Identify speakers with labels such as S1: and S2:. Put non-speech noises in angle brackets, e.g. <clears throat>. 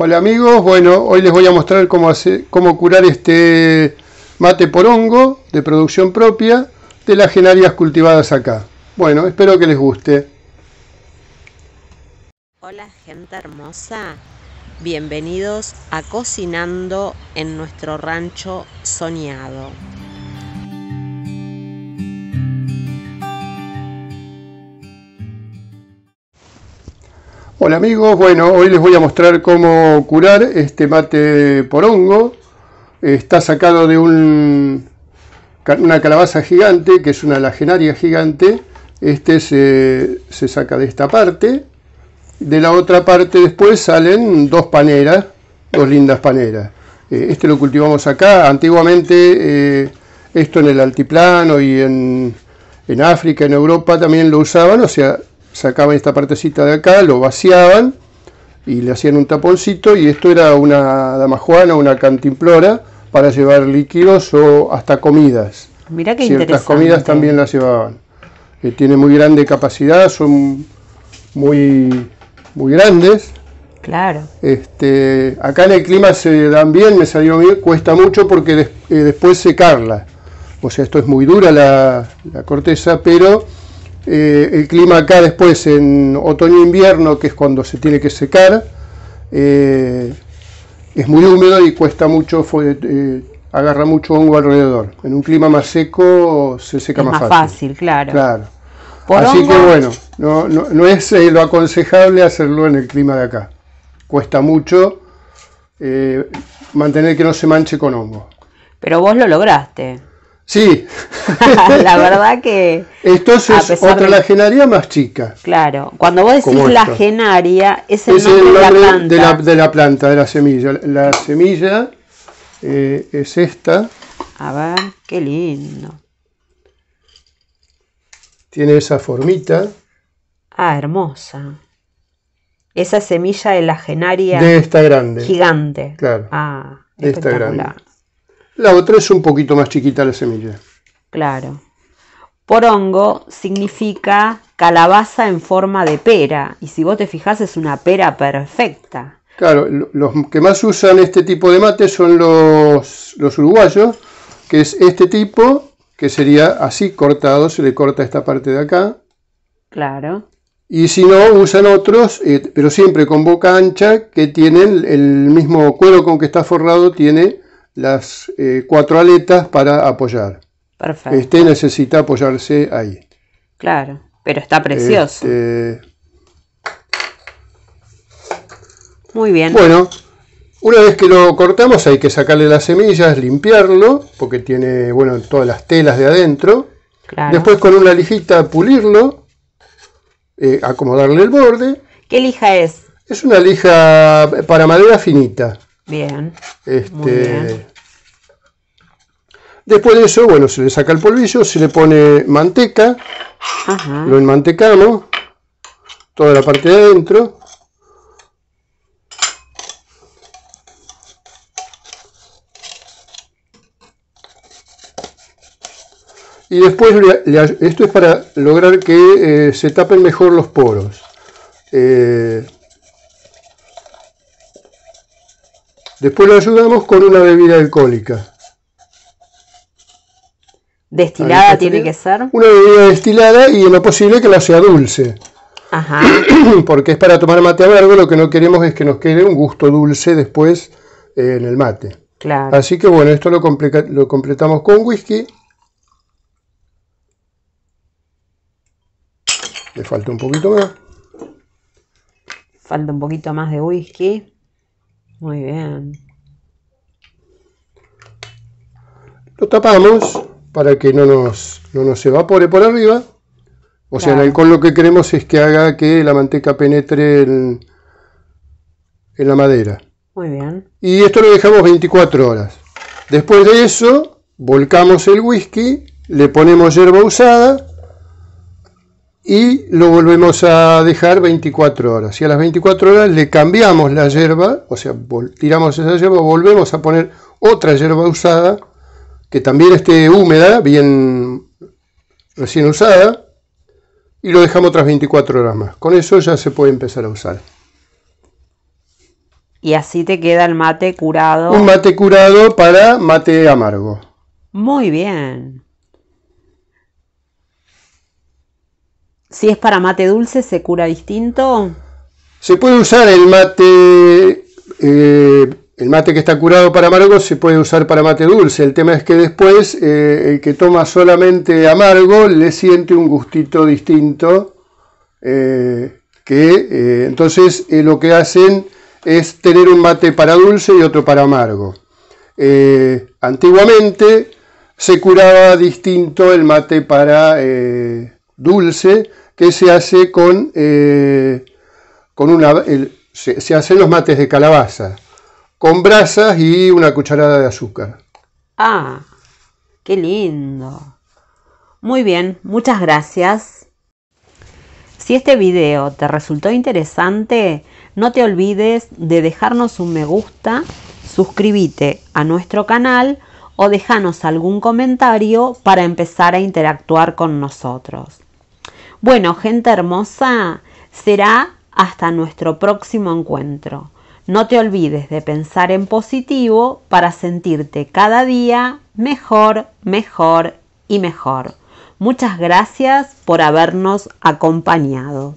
S1: Hola amigos, bueno, hoy les voy a mostrar cómo, hacer, cómo curar este mate por hongo de producción propia de las genarias cultivadas acá. Bueno, espero que les guste.
S2: Hola gente hermosa, bienvenidos a Cocinando en nuestro rancho soñado.
S1: Hola amigos, bueno, hoy les voy a mostrar cómo curar este mate por hongo. Está sacado de un, una calabaza gigante, que es una lagenaria gigante. Este se, saca de esta parte. De la otra parte después salen dos paneras, dos lindas paneras. Eh, este lo cultivamos acá. Antiguamente eh, esto en el altiplano y en, en África, en Europa también lo usaban, o sea, sacaban esta partecita de acá, lo vaciaban y le hacían un taponcito y esto era una damajuana, una cantimplora para llevar líquidos o hasta comidas.
S2: Mira qué
S1: Ciertas comidas también las llevaban. Eh, tiene muy grande capacidad, son muy, muy grandes.
S2: Claro.
S1: Este, acá en el clima se dan bien, me salió bien, cuesta mucho porque eh, después secarla. O sea, esto es muy dura la, la corteza, pero eh, el clima acá después en otoño-invierno, que es cuando se tiene que secar, eh, es muy húmedo y cuesta mucho, eh, agarra mucho hongo alrededor. En un clima más seco se seca más,
S2: más fácil. claro.
S1: claro. Así que bueno, no, no, es lo aconsejable hacerlo en el clima de acá. Cuesta mucho mantener que no se manche con hongo.
S2: Pero vos lo lograste.
S1: Sí. <laughs>
S2: la verdad que...
S1: Esto es otra lagenaria más chica.
S2: Claro, cuando vos decís lagenaria, es el nombre, de, la planta.
S1: De la, planta, de la semilla. La semilla eh, es esta.
S2: A ver, qué lindo.
S1: Tiene esa formita.
S2: Ah, hermosa. Esa semilla de lagenaria.
S1: De esta grande.
S2: Gigante.
S1: Claro.
S2: Ah,
S1: de esta grande. La otra es un poquito más chiquita la semilla.
S2: Claro. Porongo significa calabaza en forma de pera. Y si vos te fijas es una pera perfecta.
S1: Claro, los que más usan este tipo de mate son los, los uruguayos, que es este tipo, que sería así cortado, se le corta esta parte de acá.
S2: Claro.
S1: Y si no, usan otros, eh, pero siempre con boca ancha, que tienen el mismo cuero con que está forrado, tiene las eh, cuatro aletas para apoyar.
S2: Perfecto.
S1: Este necesita apoyarse ahí.
S2: Claro, pero está precioso. Este, Muy bien.
S1: Bueno, una vez que lo cortamos hay que sacarle las semillas, limpiarlo, porque tiene, bueno, todas las telas de adentro. Después con una lijita pulirlo, eh, acomodarle el borde.
S2: ¿Qué lija es?
S1: Es una lija para madera finita.
S2: Bien.
S1: Este, Después de eso, bueno, se le saca el polvillo, se le pone manteca, lo enmantecamos, toda la parte de adentro. Y después, esto es para lograr que eh, se tapen mejor los poros. Eh, Después lo ayudamos con una bebida alcohólica.
S2: ¿Destilada tiene que ser?
S1: Una bebida destilada y en lo posible que no sea dulce.
S2: Ajá. <clears throat>
S1: Porque es para tomar mate amargo, lo que no queremos es que nos quede un gusto dulce después eh, en el mate.
S2: Claro.
S1: Así que bueno, esto lo, lo completamos con whisky. Le falta un poquito más.
S2: Falta un poquito más de whisky. Muy bien.
S1: Lo tapamos para que no nos, no nos evapore por arriba. O sea, el alcohol lo que queremos es que haga que la manteca penetre en, en la madera.
S2: Muy bien.
S1: Y esto lo dejamos 24 horas. Después de eso, volcamos el whisky, le ponemos hierba usada y lo volvemos a dejar 24 horas. Y a las 24 horas le cambiamos la hierba, o sea, tiramos esa hierba, volvemos a poner otra hierba usada, que también esté húmeda, bien recién usada, y lo dejamos otras 24 horas más. Con eso ya se puede empezar a usar.
S2: Y así te queda el mate curado.
S1: Un mate curado para mate amargo.
S2: Muy bien. Si es para mate dulce, ¿se cura distinto?
S1: Se puede usar el mate, eh, el mate que está curado para amargo, se puede usar para mate dulce. El tema es que después eh, el que toma solamente amargo le siente un gustito distinto. Eh, que entonces lo que hacen es tener un mate para dulce y otro para amargo. antiguamente se curaba distinto el mate para dulce que se hace con, eh, con una... se, hacen los mates de calabaza, con brasas y una cucharada de azúcar.
S2: Ah, qué lindo. Muy bien, muchas gracias. Si este video te resultó interesante, no te olvides de dejarnos un me gusta, suscríbete a nuestro canal o déjanos algún comentario para empezar a interactuar con nosotros. Bueno, gente hermosa, será hasta nuestro próximo encuentro. No te olvides de pensar en positivo para sentirte cada día mejor, mejor y mejor. Muchas gracias por habernos acompañado.